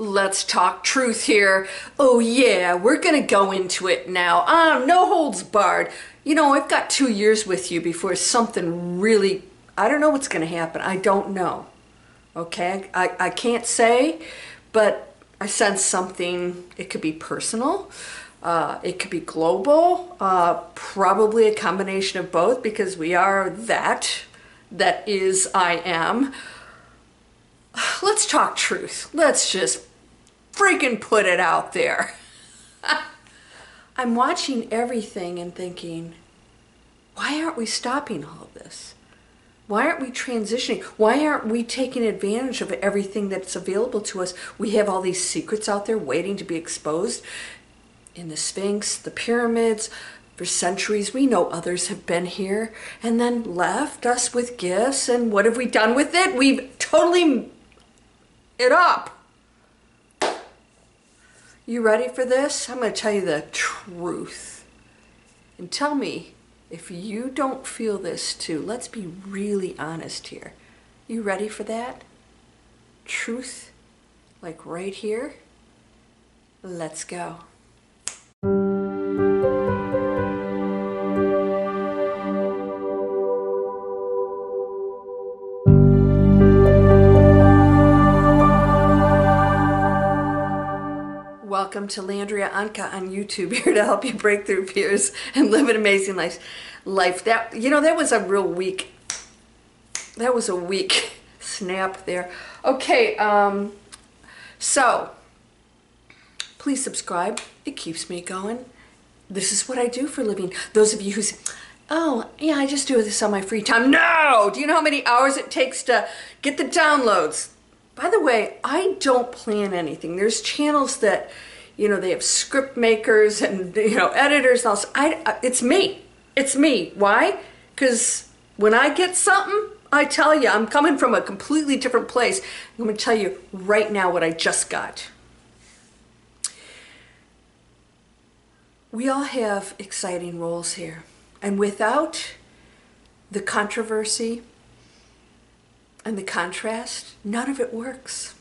Let's talk truth here. Oh yeah, we're gonna go into it now. Um, no holds barred. You know, I've got two years with you before something really, I don't know what's gonna happen. I don't know. Okay, I, I can't say, but I sense something. It could be personal. Uh, it could be global, uh, probably a combination of both because we are that, that is I am. Let's talk truth. Let's just freaking put it out there. I'm watching everything and thinking, why aren't we stopping all of this? Why aren't we transitioning? Why aren't we taking advantage of everything that's available to us? We have all these secrets out there waiting to be exposed in the Sphinx, the pyramids, for centuries. We know others have been here and then left us with gifts. And what have we done with it? We've totally it up. You ready for this? I'm going to tell you the truth. And tell me if you don't feel this too. Let's be really honest here. You ready for that? Truth, like right here? Let's go. Welcome to Landria Onkka on YouTube, here to help you break through fears and live an amazing life. Life that you know that was a real weak. That was a weak snap there. Okay, um, so please subscribe. It keeps me going. This is what I do for living. Those of you who say, oh, yeah, I just do this on my free time. No! Do you know how many hours it takes to get the downloads? By the way, I don't plan anything. There's channels that you know, they have script makers and, you know, editors and all. I, it's me. It's me. Why? Because when I get something, I tell you, I'm coming from a completely different place. I'm going to tell you right now what I just got. We all have exciting roles here. And without the controversy and the contrast, none of it works.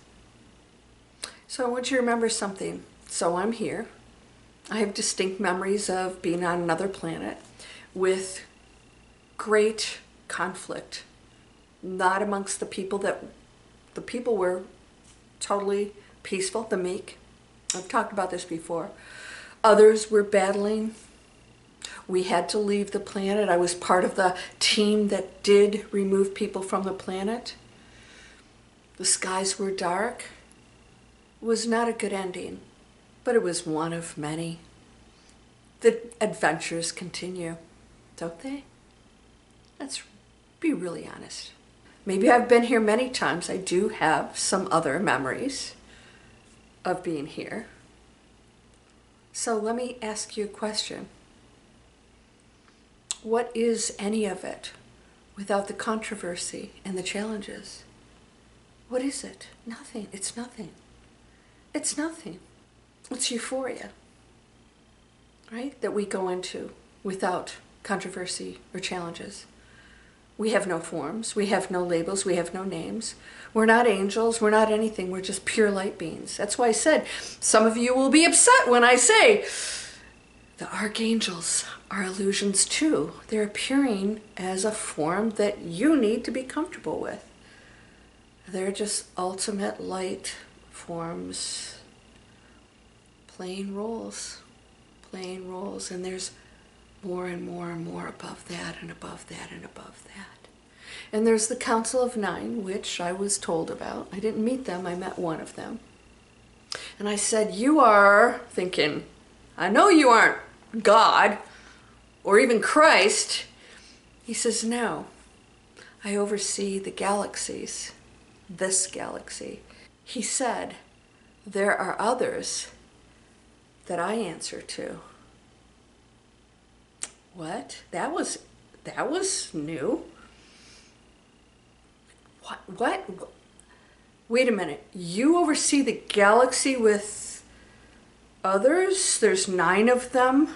So I want you to remember something. So I'm here. I have distinct memories of being on another planet with great conflict, not amongst the people that the people were totally peaceful, the meek. I've talked about this before. Others were battling. We had to leave the planet. I was part of the team that did remove people from the planet. The skies were dark. It was not a good ending but it was one of many. The adventures continue, don't they? Let's be really honest. Maybe I've been here many times. I do have some other memories of being here. So let me ask you a question. What is any of it without the controversy and the challenges? What is it? Nothing. It's nothing. It's nothing. It's euphoria, right? That we go into without controversy or challenges. We have no forms, we have no labels, we have no names. We're not angels, we're not anything, we're just pure light beings. That's why I said some of you will be upset when I say the archangels are illusions too. They're appearing as a form that you need to be comfortable with. They're just ultimate light forms playing roles, playing roles, and there's more and more and more above that and above that and above that. And there's the Council of Nine, which I was told about. I didn't meet them, I met one of them. And I said, You are thinking, I know you aren't God or even Christ. He says, No, I oversee the galaxies, this galaxy. He said, There are others that I answer to. What? That was that was new. What what Wait a minute. You oversee the galaxy with others? There's 9 of them.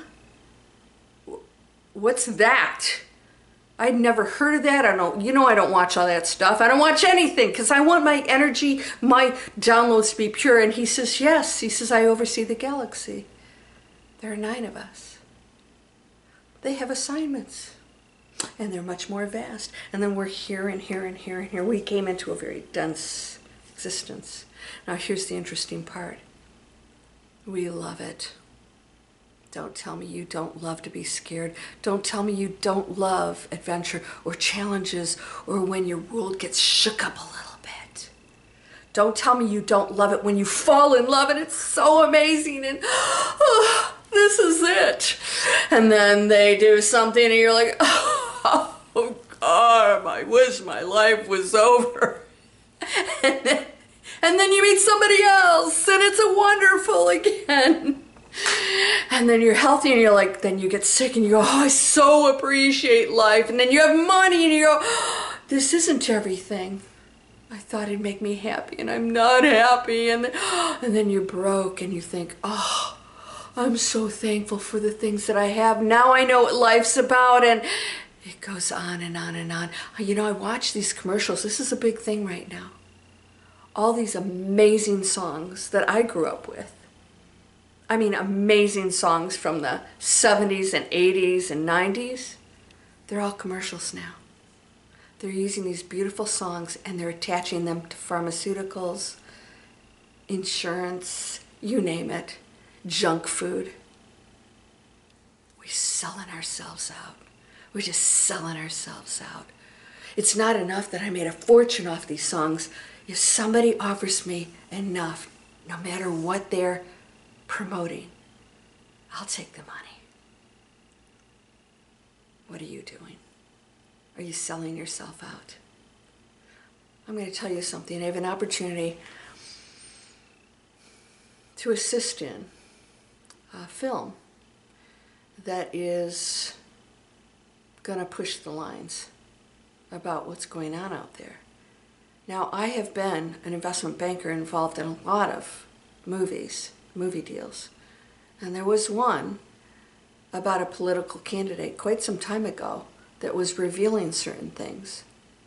What's that? I'd never heard of that. I don't, you know, I don't watch all that stuff. I don't watch anything because I want my energy, my downloads to be pure. And he says, yes. He says, I oversee the galaxy. There are nine of us. They have assignments and they're much more vast. And then we're here and here and here and here. We came into a very dense existence. Now, here's the interesting part we love it. Don't tell me you don't love to be scared. Don't tell me you don't love adventure or challenges or when your world gets shook up a little bit. Don't tell me you don't love it when you fall in love and it's so amazing and oh, this is it. And then they do something and you're like, oh, God, I wish my life was over. and, then, and then you meet somebody else and it's a wonderful again and then you're healthy and you're like, then you get sick and you go, oh, I so appreciate life. And then you have money and you go, oh, this isn't everything. I thought it'd make me happy and I'm not happy. And then, and then you're broke and you think, oh, I'm so thankful for the things that I have. Now I know what life's about. And it goes on and on and on. You know, I watch these commercials. This is a big thing right now. All these amazing songs that I grew up with I mean, amazing songs from the 70s and 80s and 90s. They're all commercials now. They're using these beautiful songs and they're attaching them to pharmaceuticals, insurance, you name it, junk food. We're selling ourselves out. We're just selling ourselves out. It's not enough that I made a fortune off these songs. If somebody offers me enough, no matter what their promoting, I'll take the money. What are you doing? Are you selling yourself out? I'm going to tell you something. I have an opportunity to assist in a film that is going to push the lines about what's going on out there. Now, I have been an investment banker involved in a lot of movies movie deals. And there was one about a political candidate quite some time ago that was revealing certain things.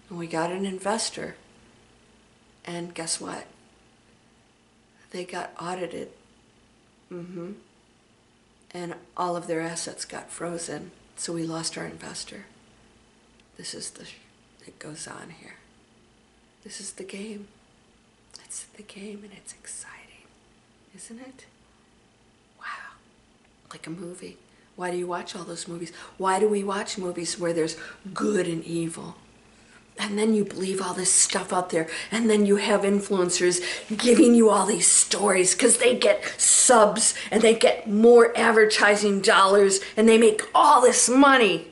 And we got an investor. And guess what? They got audited. Mm-hmm. And all of their assets got frozen. So we lost our investor. This is the, it goes on here. This is the game. It's the game and it's exciting isn't it? Wow. Like a movie. Why do you watch all those movies? Why do we watch movies where there's good and evil? And then you believe all this stuff out there, and then you have influencers giving you all these stories because they get subs and they get more advertising dollars and they make all this money.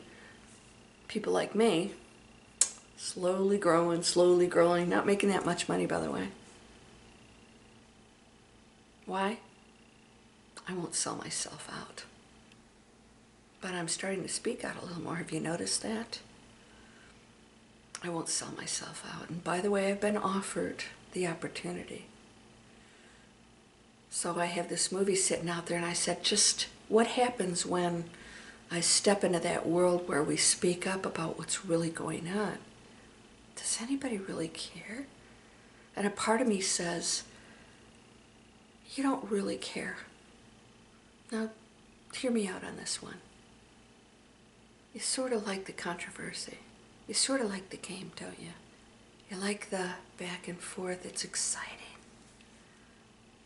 People like me, slowly growing, slowly growing, not making that much money, by the way. Why? I won't sell myself out. But I'm starting to speak out a little more. Have you noticed that? I won't sell myself out. And by the way, I've been offered the opportunity. So I have this movie sitting out there, and I said, just what happens when I step into that world where we speak up about what's really going on? Does anybody really care? And a part of me says, you don't really care. Now, hear me out on this one. You sort of like the controversy. You sort of like the game, don't you? You like the back and forth. It's exciting.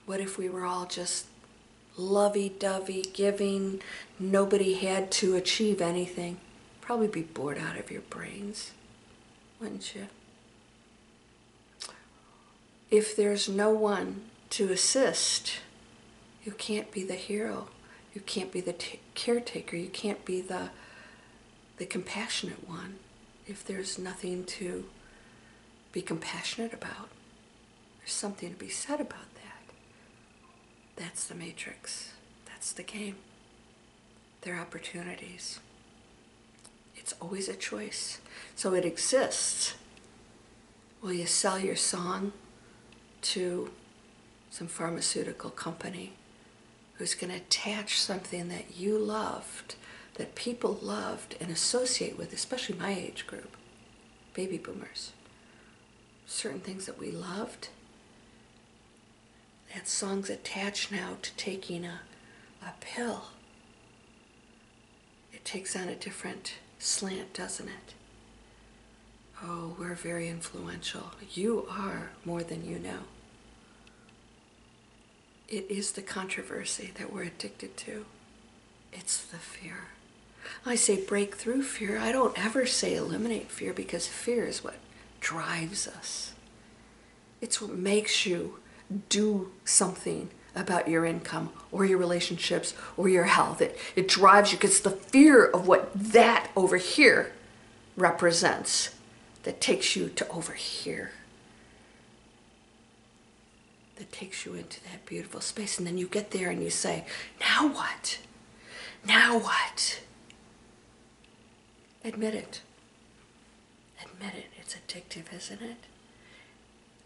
What if we were all just lovey-dovey, giving, nobody had to achieve anything? Probably be bored out of your brains, wouldn't you? If there's no one to assist. You can't be the hero. You can't be the caretaker. You can't be the, the compassionate one if there's nothing to be compassionate about. There's something to be said about that. That's the matrix. That's the game. They're opportunities. It's always a choice. So it exists. Will you sell your song to some pharmaceutical company who's going to attach something that you loved that people loved and associate with, especially my age group, baby boomers. Certain things that we loved. That song's attached now to taking a, a pill. It takes on a different slant, doesn't it? Oh, we're very influential. You are more than you know. It is the controversy that we're addicted to. It's the fear. I say break through fear. I don't ever say eliminate fear because fear is what drives us. It's what makes you do something about your income or your relationships or your health. It, it drives you because the fear of what that over here represents that takes you to over here. That takes you into that beautiful space. And then you get there and you say, now what? Now what? Admit it. Admit it. It's addictive, isn't it?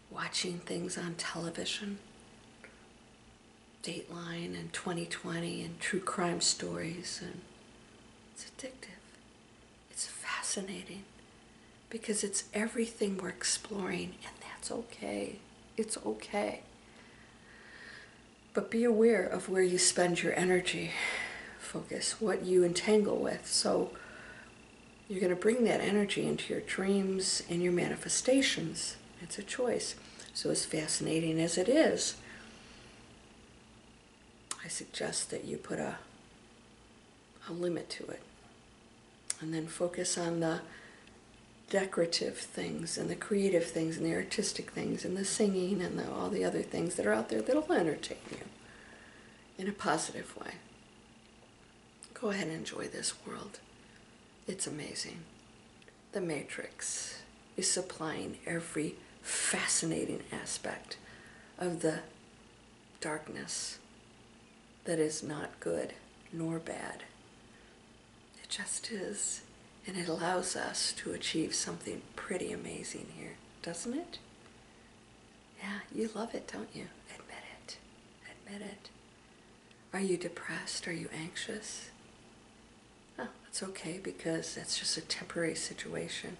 Watching things on television, Dateline and 2020 and true crime stories, and it's addictive. It's fascinating because it's everything we're exploring, and that's okay. It's okay. But be aware of where you spend your energy focus, what you entangle with. So you're going to bring that energy into your dreams and your manifestations. It's a choice. So, as fascinating as it is, I suggest that you put a, a limit to it. And then focus on the decorative things and the creative things and the artistic things and the singing and the, all the other things that are out there that'll entertain you in a positive way. Go ahead and enjoy this world. It's amazing. The Matrix is supplying every fascinating aspect of the darkness that is not good nor bad. It just is. And it allows us to achieve something pretty amazing here, doesn't it? Yeah, you love it, don't you? Admit it. Admit it. Are you depressed? Are you anxious? Oh, that's okay because that's just a temporary situation.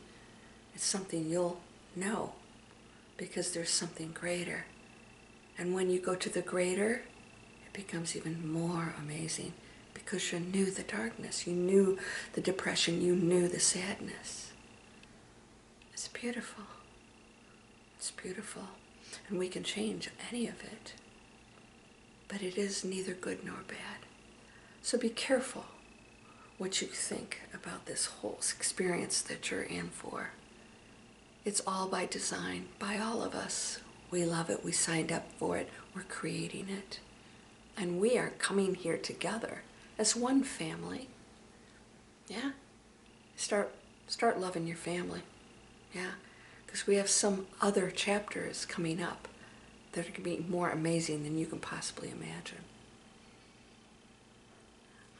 It's something you'll know because there's something greater. And when you go to the greater, it becomes even more amazing because you knew the darkness, you knew the depression, you knew the sadness. It's beautiful. It's beautiful. And we can change any of it. But it is neither good nor bad. So be careful what you think about this whole experience that you're in for. It's all by design, by all of us. We love it, we signed up for it, we're creating it. And we are coming here together as one family. Yeah? Start start loving your family. Yeah? Because we have some other chapters coming up that are going to be more amazing than you can possibly imagine.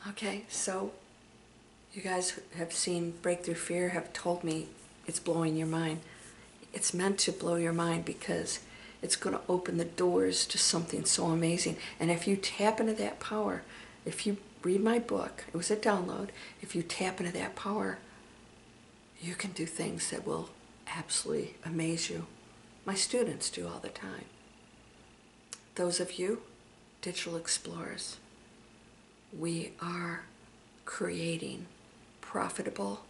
Okay, so you guys have seen Breakthrough Fear, have told me it's blowing your mind. It's meant to blow your mind because it's going to open the doors to something so amazing. And if you tap into that power, if you read my book, it was a download, if you tap into that power, you can do things that will absolutely amaze you. My students do all the time. Those of you, digital explorers, we are creating profitable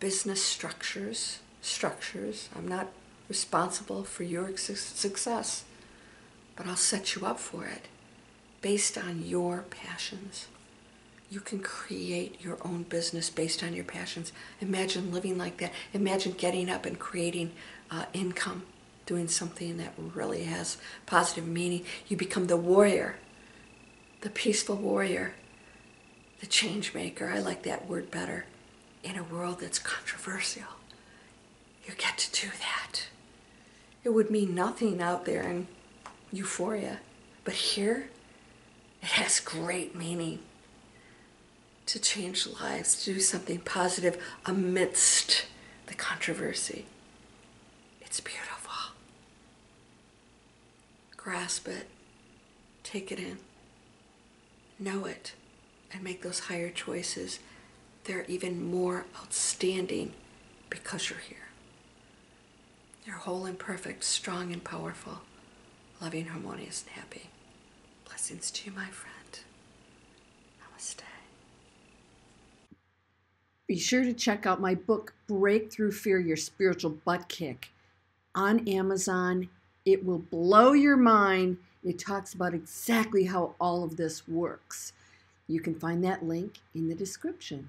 business structures. Structures. I'm not responsible for your success, but I'll set you up for it based on your passions. You can create your own business based on your passions. Imagine living like that. Imagine getting up and creating uh, income, doing something that really has positive meaning. You become the warrior, the peaceful warrior, the change maker. I like that word better. In a world that's controversial, you get to do that. It would mean nothing out there in euphoria, but here it has great meaning to change lives, to do something positive amidst the controversy. It's beautiful. Grasp it, take it in, know it, and make those higher choices, they're even more outstanding because you're here. You're whole and perfect, strong and powerful, loving, harmonious, and happy. Blessings to you, my friend. Namaste. Be sure to check out my book, Breakthrough Fear Your Spiritual Butt Kick, on Amazon. It will blow your mind. It talks about exactly how all of this works. You can find that link in the description.